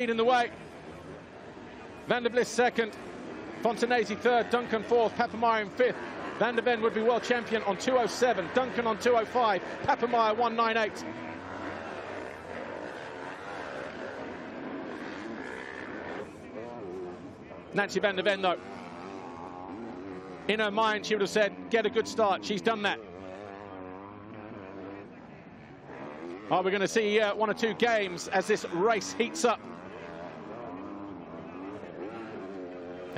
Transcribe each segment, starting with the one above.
in the way. Van second, Fontanesi third, Duncan fourth, in fifth. Van would be world champion on 207, Duncan on 205, Papenmeier 198. Nancy Van der Ven, though, in her mind, she would have said, get a good start. She's done that. Are we going to see uh, one or two games as this race heats up?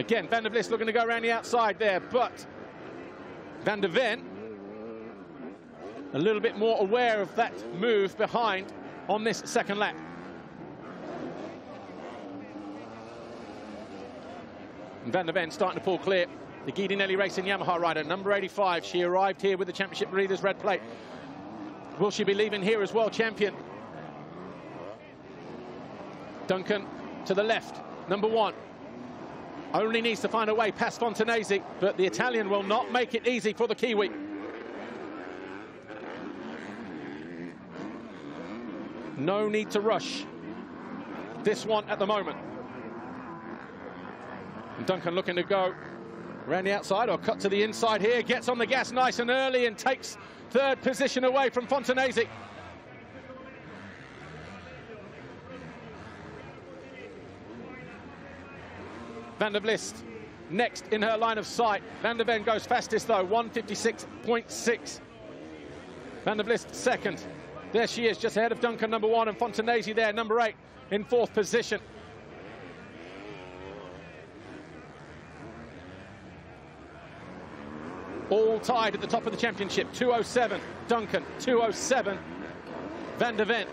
Again, Van der Vlist looking to go around the outside there, but Van der Ven a little bit more aware of that move behind on this second lap. And Van der Ven starting to pull clear. The Guidinelli Racing Yamaha rider, number 85. She arrived here with the Championship Breeders' Red Plate. Will she be leaving here as world champion? Duncan to the left, number one. Only needs to find a way past Fontanesi, but the Italian will not make it easy for the Kiwi. No need to rush this one at the moment. Duncan looking to go around the outside or cut to the inside here, gets on the gas nice and early and takes third position away from Fontanesi. Van der Vlist next in her line of sight. Van der Ven goes fastest though, 156.6. Van der Vlist second. There she is, just ahead of Duncan, number one, and Fontanesi there, number eight, in fourth position. All tied at the top of the championship. 207, Duncan, 207, Van der Ven.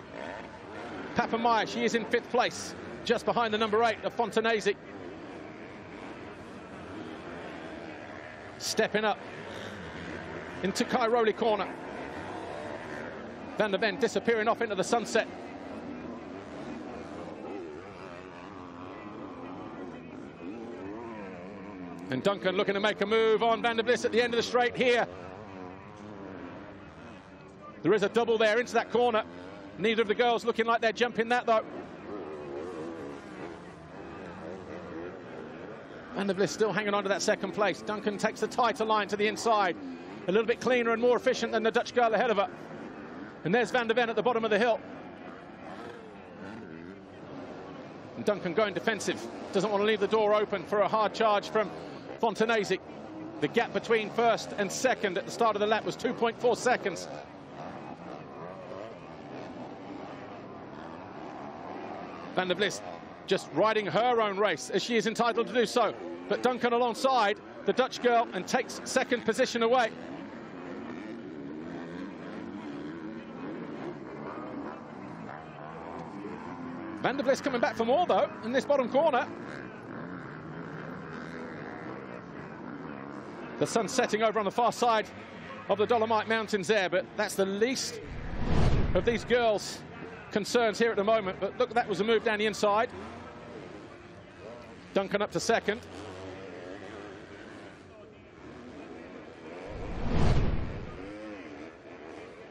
Papenmeier, she is in fifth place, just behind the number eight of Fontanesi. Stepping up into Cairoli corner. Van der Ven disappearing off into the sunset. And Duncan looking to make a move on Van der Vlist at the end of the straight here. There is a double there into that corner. Neither of the girls looking like they're jumping that though. Van der Vlist still hanging on to that second place. Duncan takes the tighter line to the inside. A little bit cleaner and more efficient than the Dutch girl ahead of her. And there's Van der Ven at the bottom of the hill. And Duncan going defensive. Doesn't want to leave the door open for a hard charge from Fontanesi. The gap between first and second at the start of the lap was 2.4 seconds. Van der Vlist just riding her own race as she is entitled to do so. But Duncan alongside the Dutch girl and takes second position away. Van der coming back for more though in this bottom corner. The sun setting over on the far side of the Dolomite Mountains there, but that's the least of these girls' concerns here at the moment. But look, that was a move down the inside. Duncan up to second.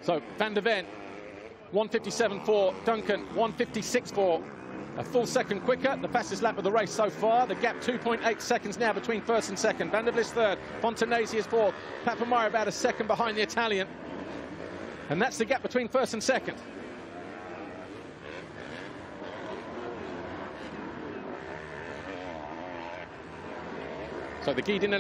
So Van der Ven, 157.4. Duncan, 156.4. A full second quicker, the fastest lap of the race so far. The gap 2.8 seconds now between first and second. Van der Vlist third, Fontanesi is fourth. Papenmeier about a second behind the Italian. And that's the gap between first and second. So the Guidinelli